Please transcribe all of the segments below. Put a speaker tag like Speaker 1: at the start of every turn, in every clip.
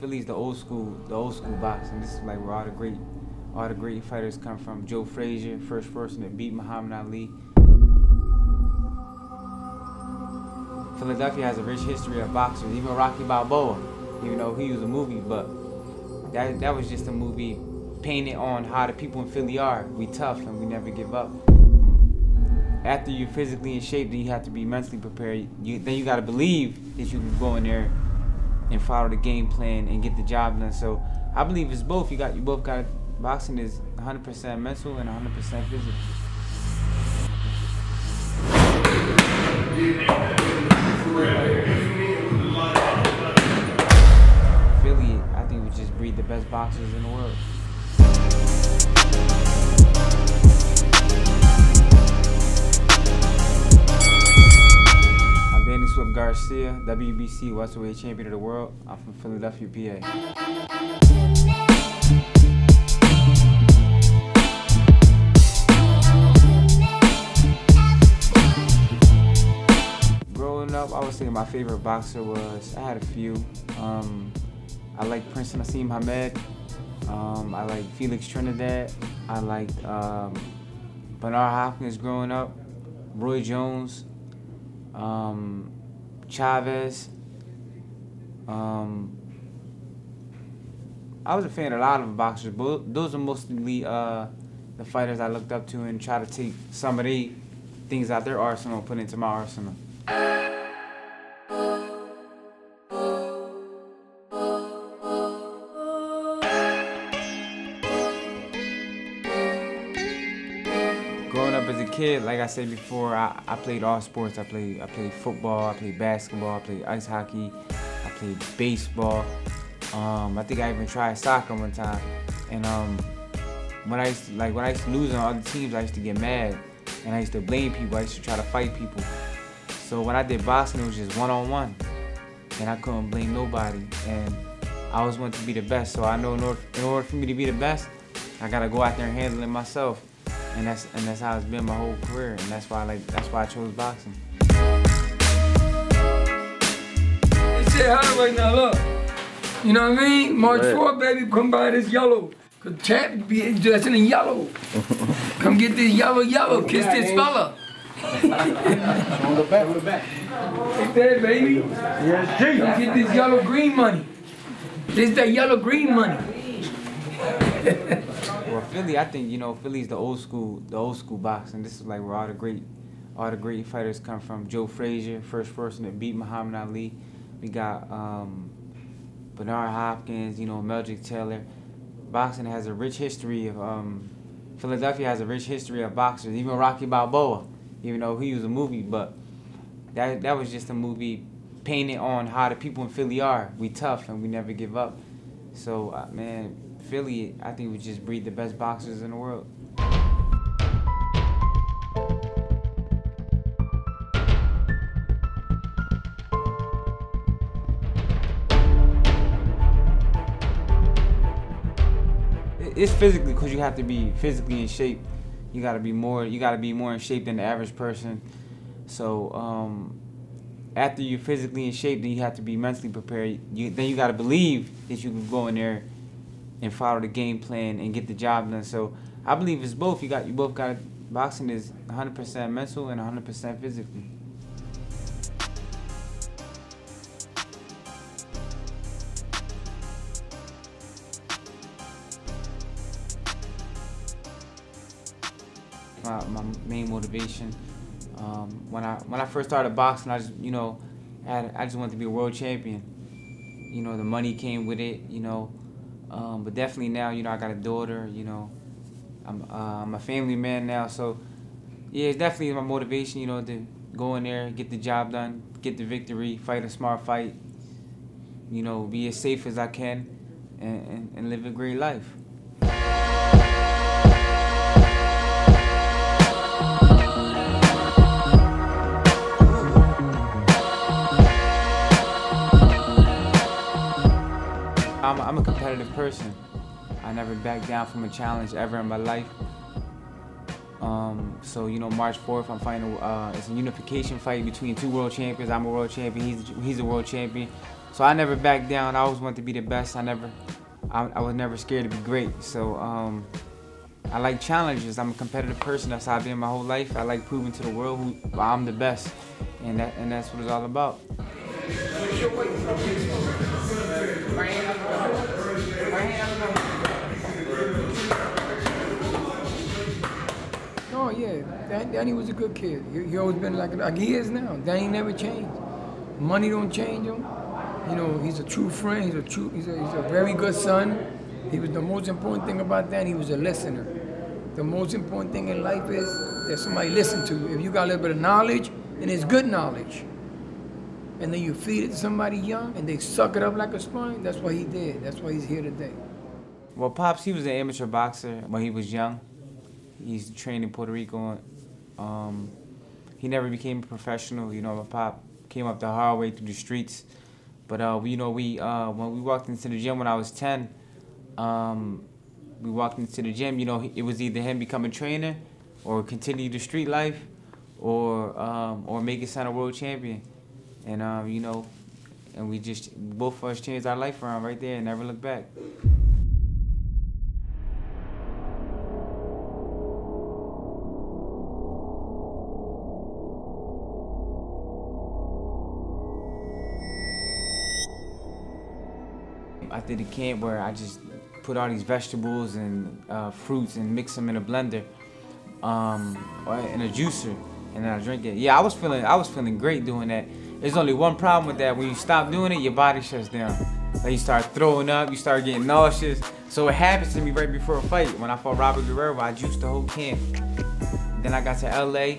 Speaker 1: Philly's the old school, the old school boxing. This is like where all the great, all the great fighters come from. Joe Frazier, first person to beat Muhammad Ali. Philadelphia has a rich history of boxers. Even Rocky Balboa, even though he was a movie, but that that was just a movie painted on how the people in Philly are. We tough and we never give up. After you're physically in shape, then you have to be mentally prepared. You, then you got to believe that you can go in there and follow the game plan and get the job done. So I believe it's both. You got you both got boxing is 100% mental and 100% physical. Philly, I think we just breed the best boxers in the world. Garcia, WBC welterweight champion of the world. I'm from Philadelphia, PA. Growing up, I was say my favorite boxer was, I had a few. Um, I like Prince Naseem Hamed. Um, I like Felix Trinidad. I liked um, Bernard Hopkins growing up. Roy Jones. Um, Chavez. Um, I was a fan of a lot of boxers, but those are mostly uh, the fighters I looked up to and try to take some of the things out their arsenal put into my arsenal. Kid, like I said before, I, I played all sports. I played I played football, I played basketball, I played ice hockey, I played baseball. Um, I think I even tried soccer one time. And um, when I used to, like when I used to lose on other teams, I used to get mad and I used to blame people. I used to try to fight people. So when I did boxing, it was just one on one, and I couldn't blame nobody. And I always wanted to be the best. So I know in order, in order for me to be the best, I gotta go out there and handle it myself. And that's and that's how it's been my whole career. And that's why I like that's why I chose boxing.
Speaker 2: It's shit hot right now, look. You know what I mean? March
Speaker 3: Right.
Speaker 2: 4th, baby, come by this yellow. Cause champ be dressing in yellow. come get this yellow, yellow, kiss this fella.
Speaker 3: On the back, on the back.
Speaker 2: Take that, baby.
Speaker 3: Yes,
Speaker 2: Come get this yellow green money. This that yellow green money.
Speaker 1: Well, Philly, I think you know Philly's the old school, the old school boxing. This is like where all the great, all the great fighters come from. Joe Frazier, first person that beat Muhammad Ali. We got um, Bernard Hopkins, you know Meldrick Taylor. Boxing has a rich history of um, Philadelphia has a rich history of boxers. Even Rocky Balboa, even though he was a movie, but that that was just a movie painted on how the people in Philly are. We tough and we never give up. So uh, man, Philly, I think we just breed the best boxers in the world. It's physically because you have to be physically in shape. You got to be more. You got to be more in shape than the average person. So um, after you're physically in shape, then you have to be mentally prepared. You, then you got to believe that you can go in there and follow the game plan and get the job done. So I believe it's both. You got you both got boxing is 100% mental and 100% physically. My, my main motivation um, when I when I first started boxing, I just you know had, I just wanted to be a world champion. You know the money came with it. You know, um, but definitely now you know I got a daughter. You know, I'm uh, I'm a family man now. So yeah, it's definitely my motivation. You know to go in there, get the job done, get the victory, fight a smart fight. You know, be as safe as I can, and, and, and live a great life. I'm, a competitive person. I never back down from a challenge ever in my life. Um, so you know, March 4th, I'm fighting. Uh, it's a unification fight between two world champions. I'm a world champion. He's he's a world champion. So I never backed down. I always wanted to be the best. I never, I, I was never scared to be great. So um, I like challenges. I'm a competitive person. That's how I've been my whole life. I like proving to the world who I'm the best, and that and that's what it's all about.
Speaker 2: Dan- Danny was a good kid. He, he always been like like he is now. Danny never changed. Money don't change him. You know, he's a true friend. He's a true. He's a, he's a very good son. He was the most important thing about that. He was a listener. The most important thing in life is that somebody listen to you. If you got a little bit of knowledge, and it's good knowledge, and then you feed it to somebody young, and they suck it up like a sponge. That's what he did. That's why he's here today.
Speaker 1: Well, pops, he was an amateur boxer when he was young. He's trained in Puerto Rico. Um, he never became a professional. You know, my pop came up the hard way through the streets. But uh, we, you know, we uh, when we walked into the gym when I was ten, um, we walked into the gym. You know, it was either him become a trainer, or continue the street life, or um, or make it son a world champion. And um, you know, and we just both of us changed our life around right there and never looked back. I the camp where I just put all these vegetables and uh, fruits and mix them in a blender, um, or in a juicer, and then I drink it. Yeah, I was feeling, I was feeling great doing that. There's only one problem with that: when you stop doing it, your body shuts down. Like you start throwing up, you start getting nauseous. So it happens to me right before a fight. When I fought Robert Guerrero, I juiced the whole camp. Then I got to LA.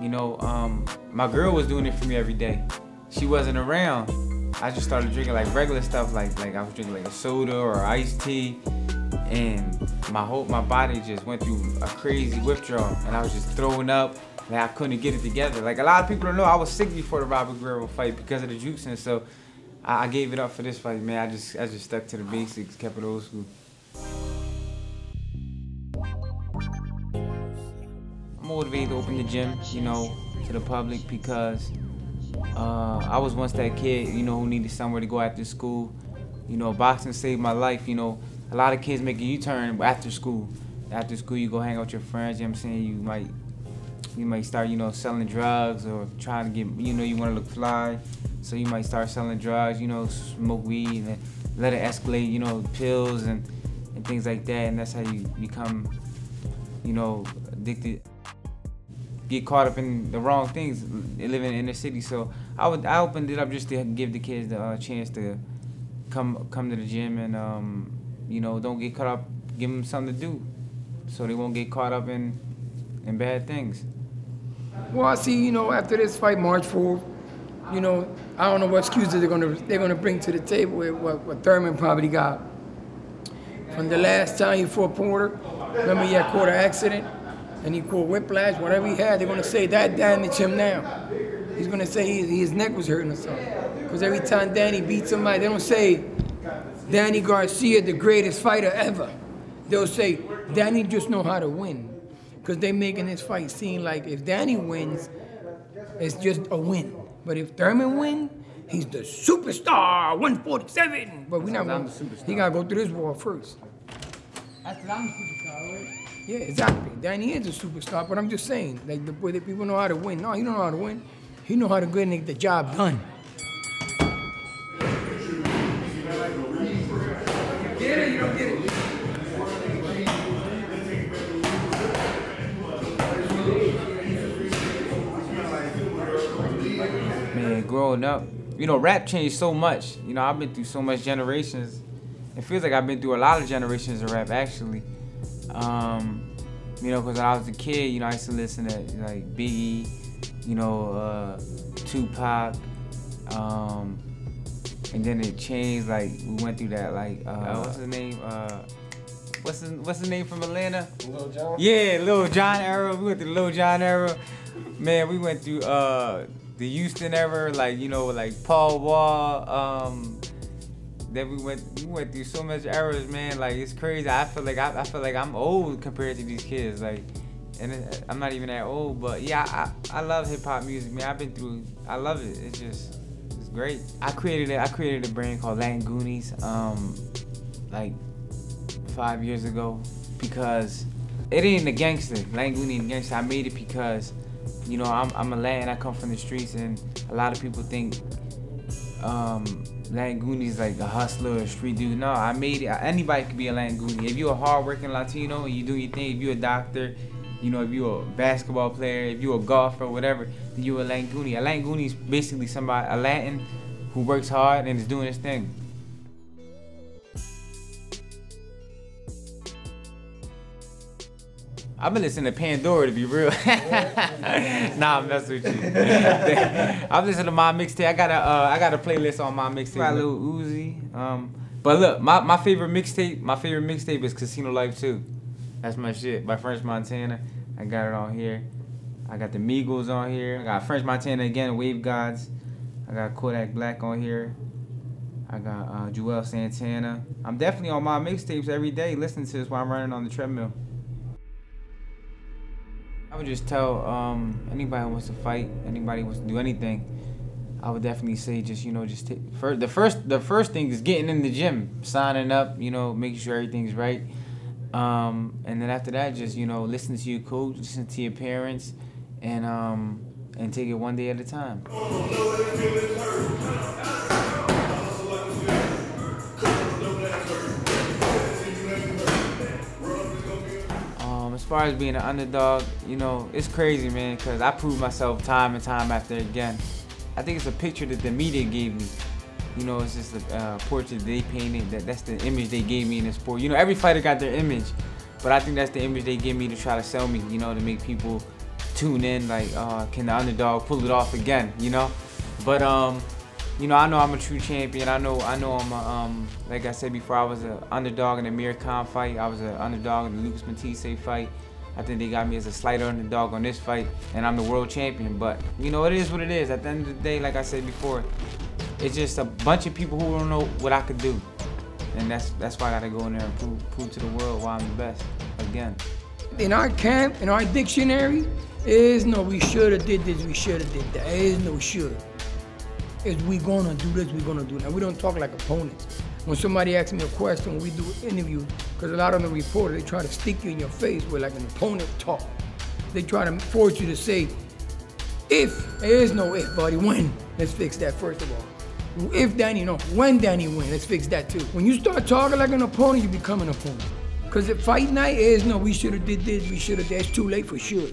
Speaker 1: You know, um, my girl was doing it for me every day. She wasn't around. I just started drinking like regular stuff, like like I was drinking like a soda or iced tea, and my whole my body just went through a crazy withdrawal, and I was just throwing up. Like I couldn't get it together. Like a lot of people don't know, I was sick before the Robert Guerrero fight because of the juicing. So I, I gave it up for this fight, man. I just I just stuck to the basics, kept it old school. I'm motivated to open the gym, you know, to the public because uh, I was once that kid, you know, who needed somewhere to go after school. You know, boxing saved my life. You know, a lot of kids make a U-turn after school. After school, you go hang out with your friends. You know what I'm saying? You might, you might start, you know, selling drugs or trying to get, you know, you want to look fly. So you might start selling drugs, you know, smoke weed and let it escalate, you know, pills and, and things like that. And that's how you become, you know, addicted get caught up in the wrong things living in the city. So I would I opened it up just to give the kids the uh, chance to come come to the gym and um, you know don't get caught up. Give them something to do, so they won't get caught up in in bad things.
Speaker 2: Well, I see, you know, after this fight, March 4th, you know, I don't know what excuses they're gonna they're gonna bring to the table with what, what Thurman probably got. From the last time he fought Porter, remember he had an accident and he caught whiplash, whatever he had, they're gonna say that damaged him now. He's gonna say he, his neck was hurting or something. Because every time Danny beats somebody, they don't say Danny Garcia, the greatest fighter ever. They'll say Danny just know how to win. Because they're making this fight seem like if Danny wins, it's just a win. But if Thurman wins, he's the superstar, 147. But we're not
Speaker 1: I'm
Speaker 2: gonna,
Speaker 1: the superstar.
Speaker 2: he gotta go through this wall first. Yeah, exactly. Danny is a superstar, but I'm just saying, like the way that people know how to win. No, he don't know how to win. He know how to get the job done.
Speaker 1: Man, growing up, you know, rap changed so much. You know, I've been through so much generations. It feels like I've been through a lot of generations of rap, actually. Um, you know, because when I was a kid, you know, I used to listen to like Biggie, you know, uh, Tupac, um, and then it changed. Like we went through that. Like, uh, what's his name? Uh, what's his What's his name from Atlanta?
Speaker 3: Lil Jon?
Speaker 1: Yeah, Lil Jon era. We went through the Lil Jon era. Man, we went through uh the Houston era, like you know, like Paul Wall. Um, then we went we went through so much errors, man. Like it's crazy. I feel like I, I feel like I'm old compared to these kids. Like, and it, I'm not even that old, but yeah, I I love hip hop music, man. I've been through. I love it. It's just it's great. I created a, I created a brand called Langoonies, um, like five years ago, because it ain't a gangster. Langooney and gangster. I made it because, you know, I'm I'm a Latin. I come from the streets, and a lot of people think um, Langooney's like a hustler, a street dude. No, I made it. Anybody could be a Langooney. If you're a hardworking Latino and you do your thing, if you're a doctor, you know, if you're a basketball player, if you're a golfer, whatever, then you're a Langooney. A Langooney is basically somebody, a Latin who works hard and is doing his thing. I've been listening to Pandora to be real. nah, I'm messing with you. I'm listening to my mixtape. I got a uh, I got a playlist on my mixtape. Got a Lil Uzi. Um, but look, my, my favorite mixtape, my favorite mixtape is Casino Life 2. That's my shit by French Montana. I got it on here. I got the Migos on here. I got French Montana again, Wave Gods. I got Kodak Black on here. I got uh, Juelz Santana. I'm definitely on My Mixtapez every day listening to this while I'm running on the treadmill. I would just tell um, anybody who wants to fight, anybody who wants to do anything, I would definitely say just you know just take, the first the first thing is getting in the gym, signing up, you know, making sure everything's right, um, and then after that just you know listen to your coach, listen to your parents, and um, and take it one day at a time. Far as being an underdog, you know, it's crazy, man, because I proved myself time and time after again. I think it's a picture that the media gave me. You know, it's just a uh, portrait they painted. That that's the image they gave me in the sport. You know, every fighter got their image, but I think that's the image they give me to try to sell me. You know, to make people tune in. Like, uh, can the underdog pull it off again? You know, but um, you know, I know I'm a true champion. I know, I know I'm a, um, like I said before, I was an underdog in the Amir Khan fight. I was an underdog in the Lucas Matthysse fight. I think they got me as a slight underdog on this fight, and I'm the world champion. But you know, it is what it is. At the end of the day, like I said before, it's just a bunch of people who don't know what I could do, and that's that's why I gotta go in there and prove, prove to the world why I'm the best again.
Speaker 2: In our camp, in our dictionary, is no we shoulda did this, we shoulda did that. Is no shoulda. Is we gonna do this, we gonna do that. We don't talk like opponents. When somebody asks me a question, we do an interview, because a lot of the reporters, they try to stick you in your face with like an opponent talk. They try to force you to say, if, there is no if, buddy, when. Let's fix that first of all. If Danny, no, when Danny win, let's fix that too. When you start talking like an opponent, you become an opponent. Because at fight night is no, we should have did this, we should have that. It's too late for sure.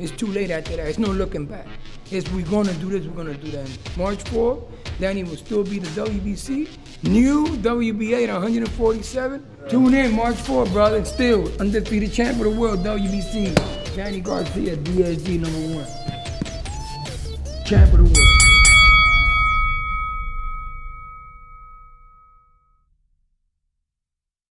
Speaker 2: It's too late after that. It's no looking back. It's we're gonna do this, we're gonna do that. March 4th, Danny will still be the WBC. New WBA at 147. Tune in March 4th, brother. Still undefeated champ of the world, WBC. Danny Garcia, DSG number one. Champ of the world.